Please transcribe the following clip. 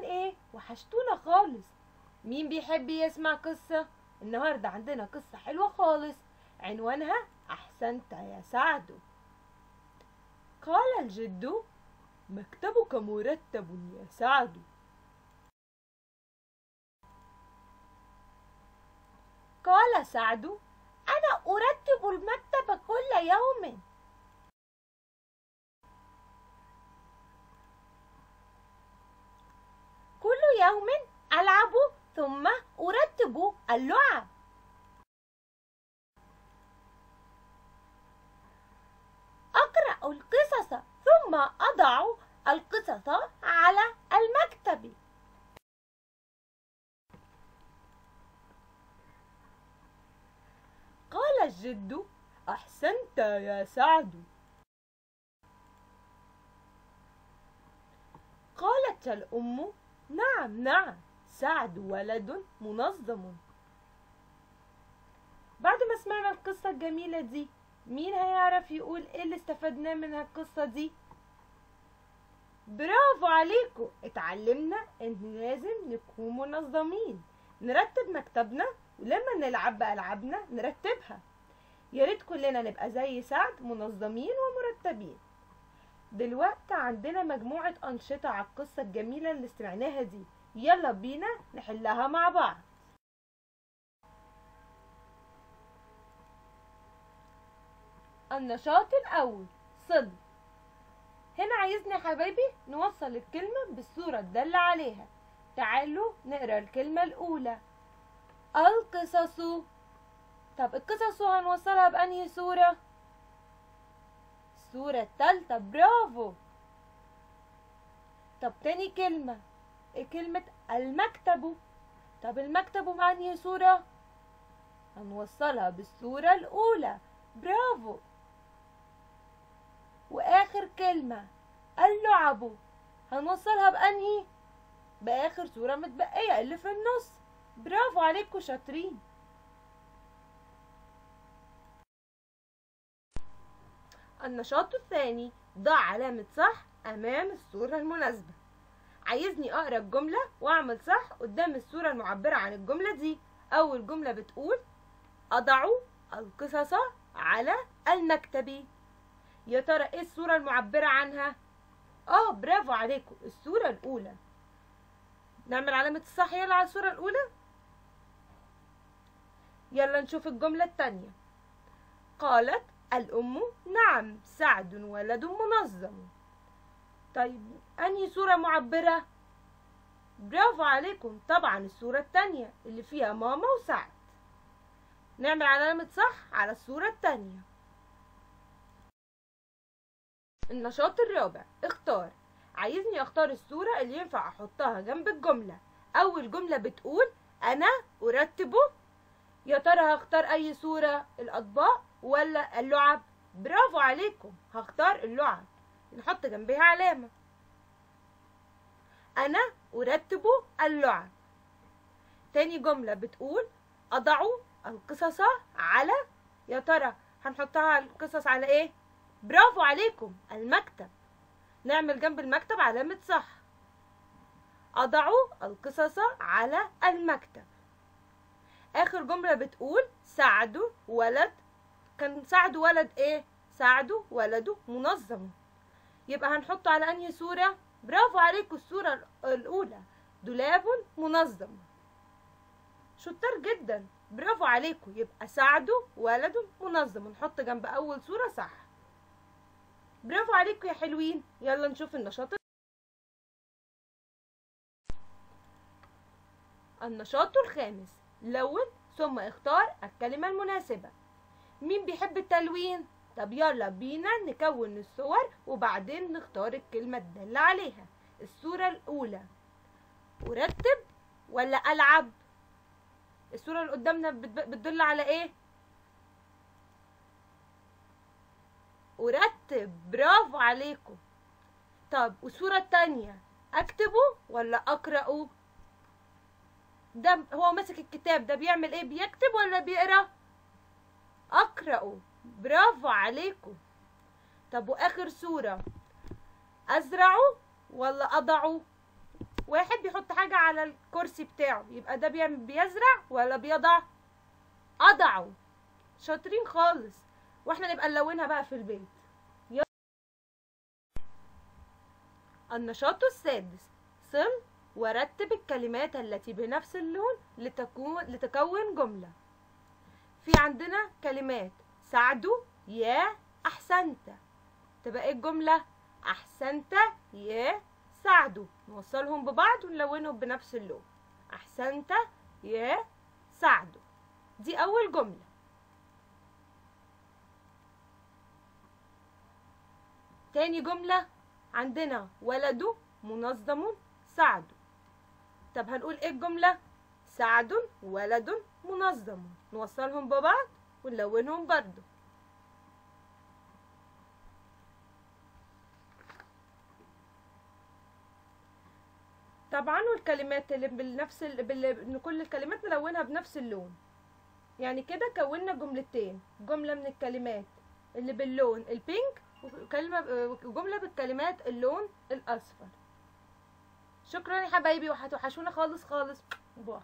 إيه؟ وحشتونا خالص. مين بيحب يسمع قصة؟ النهاردة عندنا قصة حلوة خالص. عنوانها أحسنت يا سعد. قال الجد مكتبك مرتب يا سعد. قال سعد أنا أرتب المكتب كل يوم كل يوم ألعب ثم أرتب اللعب. أقرأ القصص ثم أضع القصص على المكتب. قال الجد أحسنت يا سعد. قالت الأم نعم نعم. سعد ولد منظم. بعد ما سمعنا القصة الجميلة دي مين هيعرف يقول إيه اللي استفدناه من القصة دي؟ برافو عليكم. اتعلمنا إن لازم نكون منظمين. نرتب مكتبنا ولما نلعب بألعابنا نرتبها. يا ريت كلنا نبقى زي سعد منظمين ومرتبين. دلوقتي عندنا مجموعة أنشطة على القصة الجميلة اللي سمعناها دي. يلا بينا نحلها مع بعض. النشاط الأول صدق هنا عايزني يا حبايبي نوصل الكلمة بالصورة الدالة عليها. تعالوا نقرأ الكلمة الأولى. القصص. طب القصص هنوصلها بأنهي صورة؟ الصورة التالتة برافو. طب تاني كلمة. كلمة المكتب؟ طب المكتب بأنهي صورة؟ هنوصلها بالصورة الأولى. برافو. وآخر كلمة اللعب. هنوصلها بأنهي؟ بآخر صورة متبقية اللي في النص. برافو عليكم شاطرين. النشاط الثاني ضع علامة صح أمام الصورة المناسبة. عايزني أقرأ الجملة وأعمل صح قدام الصورة المعبرة عن الجملة دي. أول جملة بتقول أضع القصص على المكتب. يا ترى إيه الصورة المعبرة عنها؟ آه برافو عليكم الصورة الأولى. نعمل علامة الصح يلا على الصورة الأولى. يلا نشوف الجملة التانية قالت الأم؟ نعم سعد ولد منظم. طيب أنهي صورة معبرة؟ برافو عليكم طبعا الصورة التانية اللي فيها ماما وسعد. نعمل علامة صح على الصورة التانية. النشاط الرابع اختار. عايزني أختار الصورة اللي ينفع أحطها جنب الجملة. أول جملة بتقول أنا أرتب. يا ترى هختار أي صورة الأطباق. ولا اللعب. برافو عليكم. هختار اللعب. نحط جنبها علامة. أنا أرتب اللعب. تاني جملة بتقول أضع القصص على يا ترى هنحطها القصص على إيه؟ برافو عليكم. المكتب. نعمل جنب المكتب علامة صح. أضع القصص على المكتب. آخر جملة بتقول سعد ولد كان سعد ولد إيه؟ سعد ولد منظم. يبقى هنحطه على أنهي صورة؟ برافو عليكم الصورة الأولى. دولاب منظم. شطار جدا. برافو عليكم يبقى سعد ولد منظم. نحط جنب أول صورة صح. برافو عليكم يا حلوين. يلا نشوف النشاط. النشاط الخامس. لون ثم اختار الكلمة المناسبة. مين بيحب التلوين؟ طب يلا بينا نكون الصور وبعدين نختار الكلمة الدالة عليها. الصورة الأولى. أرتب ولا ألعب؟ الصورة اللي قدامنا بتدل على إيه؟ أرتب. برافو عليكم. طب والصورة التانية؟ أكتبه ولا أقرأه؟ ده هو ماسك الكتاب ده بيعمل إيه؟ بيكتب ولا بيقرأ؟ أقرأه. برافو عليكم. طب وآخر صورة أزرعه ولا أضعه؟ واحد بيحط حاجة على الكرسي بتاعه. يبقى ده بيزرع ولا بيضع؟ أضعه. شاطرين خالص. وإحنا نبقى نلونها بقى في البيت. النشاط السادس. صل ورتب الكلمات التي بنفس اللون لتكون لتكون جملة. في عندنا كلمات. ساعدوا يا أحسنت. تبقى إيه الجملة؟ أحسنت يا ساعدوا نوصلهم ببعض ونلونهم بنفس اللون. أحسنت يا ساعدوا دي أول جملة. تاني جملة. عندنا ولد منظم سعد طب هنقول إيه الجملة؟ سعد ولد منظم. نوصلهم ببعض ونلونهم برضو. طبعا والكلمات اللي بنفس ال... كل الكلمات نلونها بنفس اللون. يعني كده كونا جملتين جملة من الكلمات اللي باللون البينك وكلمة وجملة بالكلمات اللون الأصفر. شكرا يا حبايبي وهتوحشونا خالص خالص. باي.